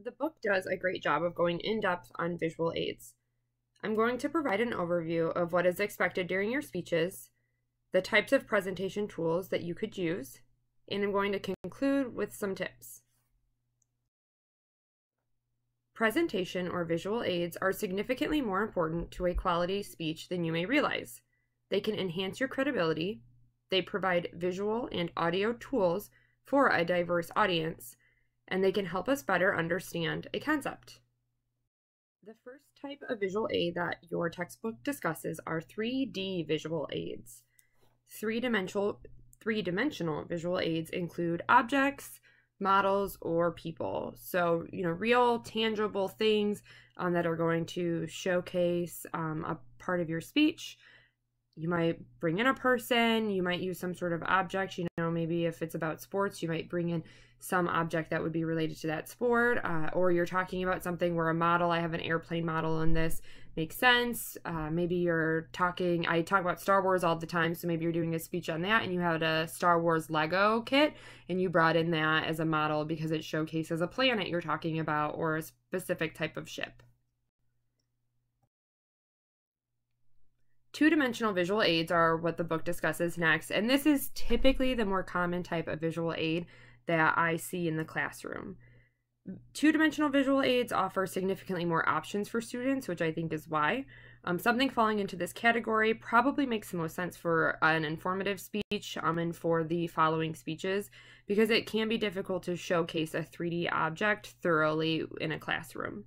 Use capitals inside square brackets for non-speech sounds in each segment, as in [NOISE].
The book does a great job of going in depth on visual aids. I'm going to provide an overview of what is expected during your speeches, the types of presentation tools that you could use, and I'm going to conclude with some tips. Presentation or visual aids are significantly more important to a quality speech than you may realize. They can enhance your credibility, they provide visual and audio tools for a diverse audience, and they can help us better understand a concept. The first type of visual aid that your textbook discusses are 3D visual aids. Three-dimensional three-dimensional visual aids include objects, models, or people. So, you know, real tangible things um, that are going to showcase um, a part of your speech you might bring in a person, you might use some sort of object, you know, maybe if it's about sports, you might bring in some object that would be related to that sport, uh, or you're talking about something where a model, I have an airplane model in this, makes sense. Uh, maybe you're talking, I talk about Star Wars all the time, so maybe you're doing a speech on that and you had a Star Wars Lego kit and you brought in that as a model because it showcases a planet you're talking about or a specific type of ship. Two dimensional visual aids are what the book discusses next, and this is typically the more common type of visual aid that I see in the classroom. Two dimensional visual aids offer significantly more options for students, which I think is why. Um, something falling into this category probably makes the most sense for an informative speech um, and for the following speeches because it can be difficult to showcase a 3D object thoroughly in a classroom.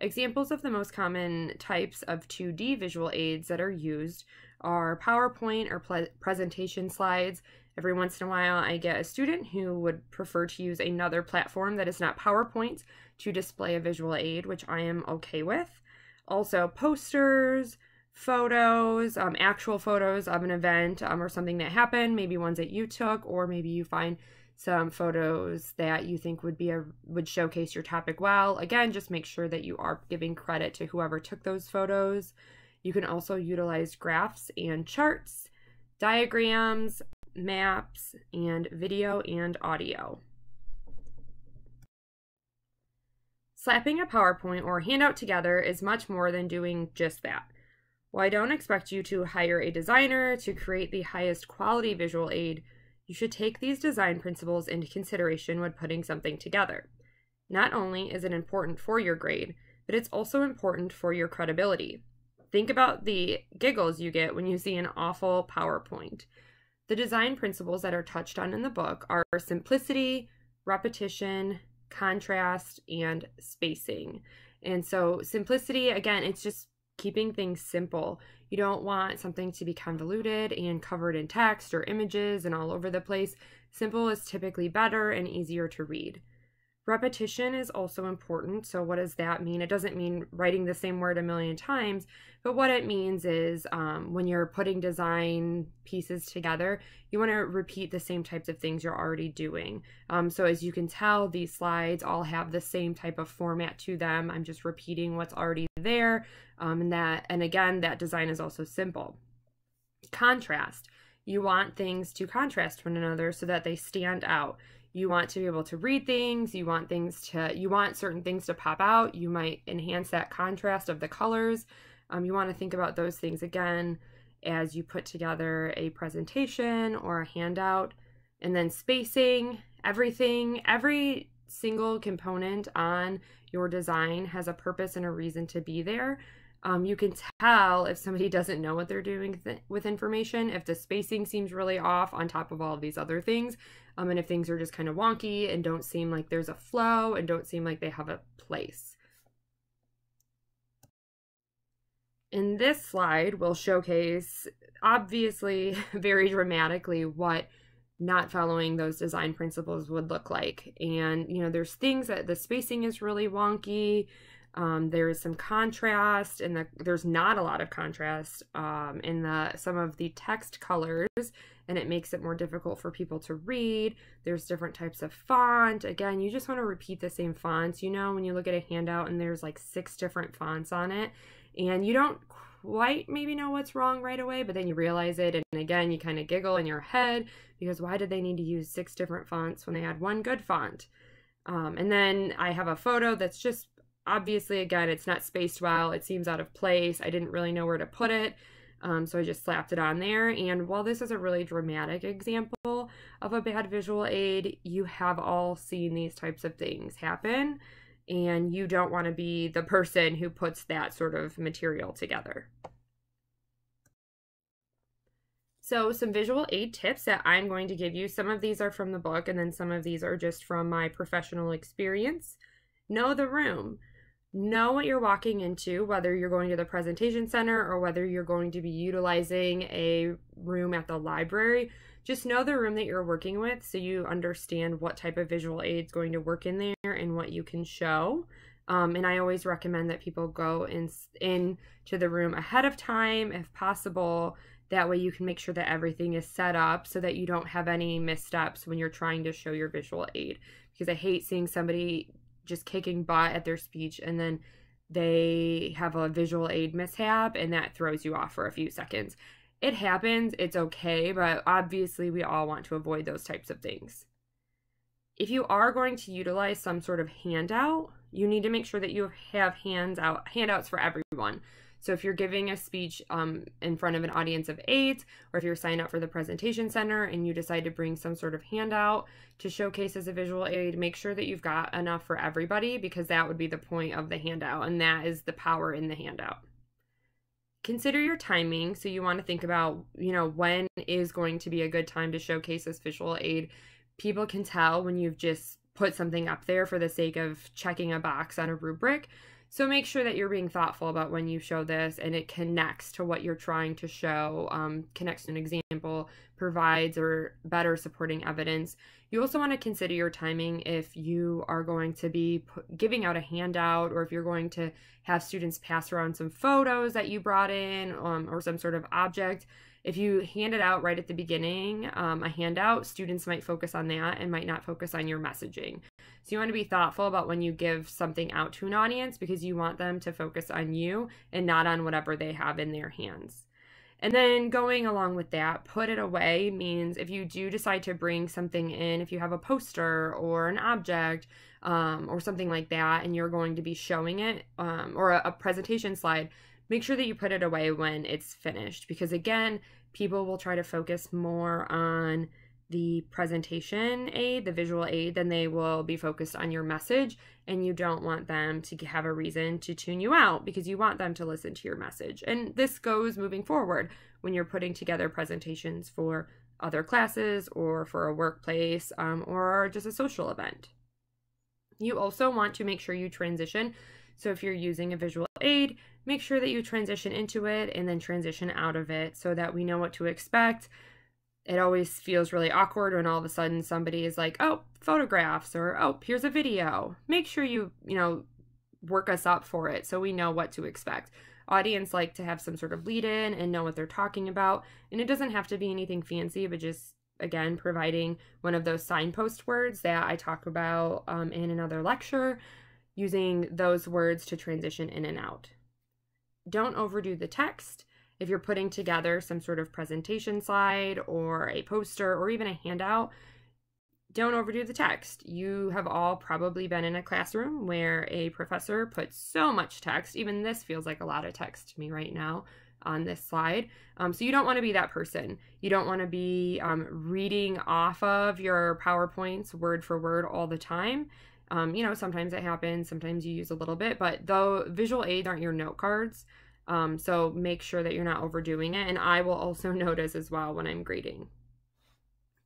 Examples of the most common types of 2D visual aids that are used are PowerPoint or presentation slides. Every once in a while, I get a student who would prefer to use another platform that is not PowerPoint to display a visual aid, which I am okay with. Also, posters, photos, um, actual photos of an event um, or something that happened, maybe ones that you took, or maybe you find some photos that you think would be a would showcase your topic well. Again, just make sure that you are giving credit to whoever took those photos. You can also utilize graphs and charts, diagrams, maps, and video and audio. Slapping a PowerPoint or handout together is much more than doing just that. While I don't expect you to hire a designer to create the highest quality visual aid, you should take these design principles into consideration when putting something together. Not only is it important for your grade, but it's also important for your credibility. Think about the giggles you get when you see an awful PowerPoint. The design principles that are touched on in the book are simplicity, repetition, contrast, and spacing. And so, simplicity, again, it's just keeping things simple. You don't want something to be convoluted and covered in text or images and all over the place. Simple is typically better and easier to read. Repetition is also important. So, what does that mean? It doesn't mean writing the same word a million times, but what it means is um, when you're putting design pieces together, you want to repeat the same types of things you're already doing. Um, so, as you can tell, these slides all have the same type of format to them. I'm just repeating what's already there. Um, and that, and again, that design is also simple. Contrast. You want things to contrast one another so that they stand out you want to be able to read things you want things to you want certain things to pop out you might enhance that contrast of the colors. Um, you want to think about those things again as you put together a presentation or a handout. And then spacing everything every single component on your design has a purpose and a reason to be there um, you can tell if somebody [LAUGHS] doesn't know what they're doing th- with information, if the spacing seems really off on top of all of these other things, um, and if things are just kind of wonky and don't seem like there's a flow and don't seem like they have a place. In this slide, we'll showcase, obviously, [LAUGHS] very dramatically, what not following those design principles would look like. And, you know, there's things that the spacing is really wonky. Um, there is some contrast and the, there's not a lot of contrast um, in the some of the text colors and it makes it more difficult for people to read. There's different types of font. Again, you just want to repeat the same fonts. You know, when you look at a handout and there's like six different fonts on it and you don't quite maybe know what's wrong right away, but then you realize it and again you kind of giggle in your head because why did they need to use six different fonts when they had one good font? Um, and then I have a photo that's just obviously, again, it's not spaced well. It seems out of place. I didn't really know where to put it. Um, so I just slapped it on there. And while this is a really dramatic example of a bad visual aid, you have all seen these types of things happen. And you don't want to be the person who puts that sort of material together. So, some visual aid tips that I'm going to give you. Some of these are from the book, and then some of these are just from my professional experience. Know the room. Know what you're walking into, whether you're going to the presentation center or whether you're going to be utilizing a room at the library. Just know the room that you're working with so you understand what type of visual aid is going to work in there and what you can show. Um, and I always recommend that people go in, in to the room ahead of time if possible that way you can make sure that everything is set up so that you don't have any missteps when you're trying to show your visual aid. Because I hate seeing somebody just kicking butt at their speech and then they have a visual aid mishap and that throws you off for a few seconds. It happens, it's okay, but obviously we all want to avoid those types of things. If you are going to utilize some sort of handout, you need to make sure that you have hands out handouts for everyone. So if you're giving a speech um, in front of an audience of eight, or if you're signed up for the presentation center and you decide to bring some sort of handout to showcase as a visual aid, make sure that you've got enough for everybody because that would be the point of the handout, and that is the power in the handout. Consider your timing. So you want to think about, you know, when is going to be a good time to showcase this visual aid. People can tell when you've just put something up there for the sake of checking a box on a rubric. So make sure that you're being thoughtful about when you show this and it connects to what you're trying to show, um, connects to an example, provides or better supporting evidence. You also want to consider your timing if you are going to be giving out a handout or if you're going to have students pass around some photos that you brought in um, or some sort of object. If you hand it out right at the beginning, um, a handout, students might focus on that and might not focus on your messaging. So you want to be thoughtful about when you give something out to an audience because you want them to focus on you and not on whatever they have in their hands. And then going along with that, put it away means if you do decide to bring something in, if you have a poster or an object um, or something like that, and you're going to be showing it um, or a, a presentation slide, make sure that you put it away when it's finished because again, people will try to focus more on the presentation aid, the visual aid, then they will be focused on your message. And you don't want them to have a reason to tune you out because you want them to listen to your message. And this goes moving forward when you're putting together presentations for other classes or for a workplace um, or just a social event. You also want to make sure you transition. So if you're using a visual aid, make sure that you transition into it and then transition out of it so that we know what to expect it always feels really awkward when all of a sudden somebody is like, "Oh, photographs," or "Oh, here's a video." Make sure you, you know, work us up for it so we know what to expect. Audience like to have some sort of lead in and know what they're talking about, and it doesn't have to be anything fancy, but just again providing one of those signpost words that I talk about um, in another lecture, using those words to transition in and out. Don't overdo the text if you're putting together some sort of presentation slide or a poster or even a handout, don't overdo the text. You have all probably been in a classroom where a professor puts so much text. Even this feels like a lot of text to me right now on this slide. Um, so you don't want to be that person. You don't want to be um, reading off of your PowerPoints word for word all the time. Um, you know, sometimes it happens, sometimes you use a little bit, but though visual aids aren't your note cards, um, so make sure that you're not overdoing it. And I will also [LAUGHS] notice as well when I'm grading.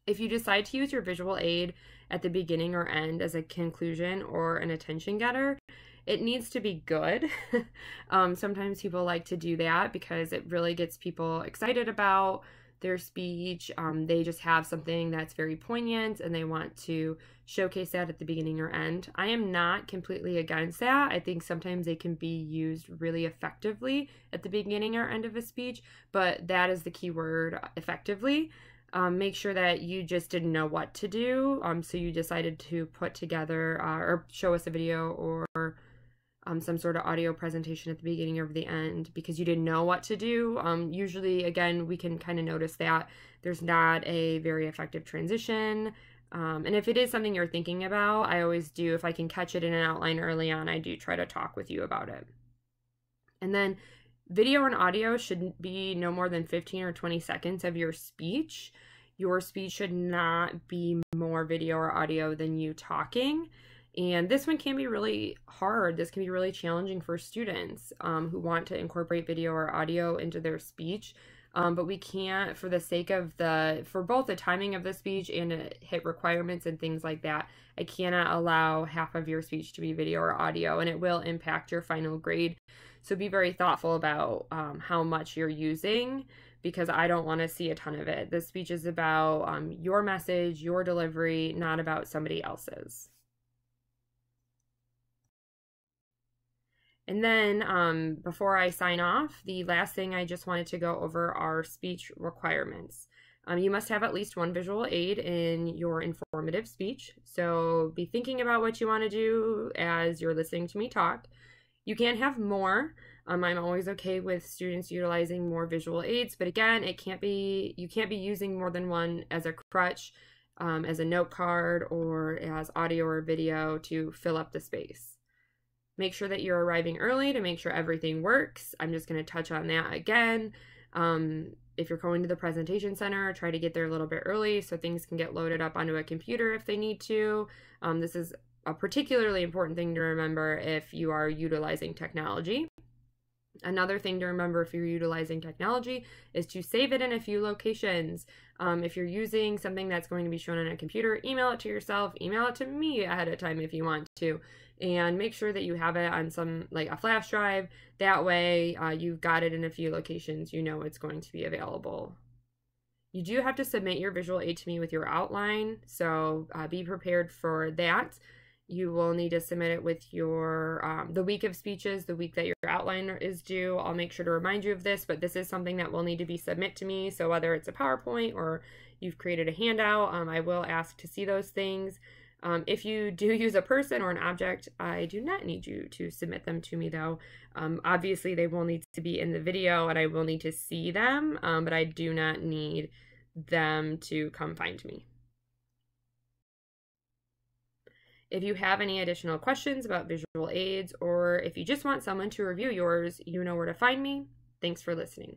If you decide to use your visual aid at the beginning or end as a conclusion or an attention getter, it needs to be good. [LAUGHS] um, sometimes people like to do that because it really gets people excited about their speech. Um, they just have something that's very poignant and they want to showcase that at the beginning or end. I am not completely against that. I think sometimes they can be used really effectively at the beginning or end of a speech, but that is the key word effectively. Um, make sure that you just didn't know what to do. Um, so you decided to put together uh, or show us a video or um, some sort of audio presentation at the beginning or the end because you didn't know what to do. Um, usually, again, we can kind of notice that there's not a very effective transition. Um, and if it is something you're thinking about, I always do, if I can catch it in an outline early on, I do try to talk with you about it. And then video and audio should be no more than 15 or 20 seconds of your speech. Your speech should not be more video or audio than you talking. And this one can be really hard. This can be really challenging for students um, who want to incorporate video or audio into their speech. Um, but we can't, for the sake of the, for both the timing of the speech and hit requirements and things like that, I cannot allow half of your speech to be video or audio, and it will impact your final grade. So be very thoughtful about um, how much you're using because I don't want to see a ton of it. This speech is about um, your message, your delivery, not about somebody else's. And then um, before I sign off, the last thing I just wanted to go over are speech requirements. Um, you must have at least one visual aid in your informative speech. So be thinking about what you want to do as you're listening to me talk. You can have more. Um, I'm always okay with students utilizing more visual aids, but again, it can't be you can't be using more than one as a crutch, um, as a note card, or as audio or video to fill up the space. Make sure that you're arriving early to make sure everything works. I'm just going to touch on that again. Um, if you're going to the presentation center, try to get there a little bit early so things can get loaded up onto a computer if they need to. Um, this is a particularly important thing to remember if you are utilizing technology. Another thing to remember if you're utilizing technology is to save it in a few locations. Um, if you're using something that's going to be shown on a computer, email it to yourself, email it to me ahead of time if you want to, and make sure that you have it on some, like a flash drive. That way, uh, you've got it in a few locations, you know it's going to be available. You do have to submit your visual aid to me with your outline, so uh, be prepared for that you will need to submit it with your um, the week of speeches the week that your outline is due. I'll make sure to remind you of this but this is something that will need to be submit to me. So whether it's a powerpoint or you've created a handout um, i will ask to see those things. Um, if you do [LAUGHS] use a person or an object i do not need you to submit them to me though. Um, obviously they will need to be in the video and i will need to see them um, but i do not need them to come find me If you have any additional questions about visual aids or if you just want someone to review yours, you know where to find me. Thanks for listening.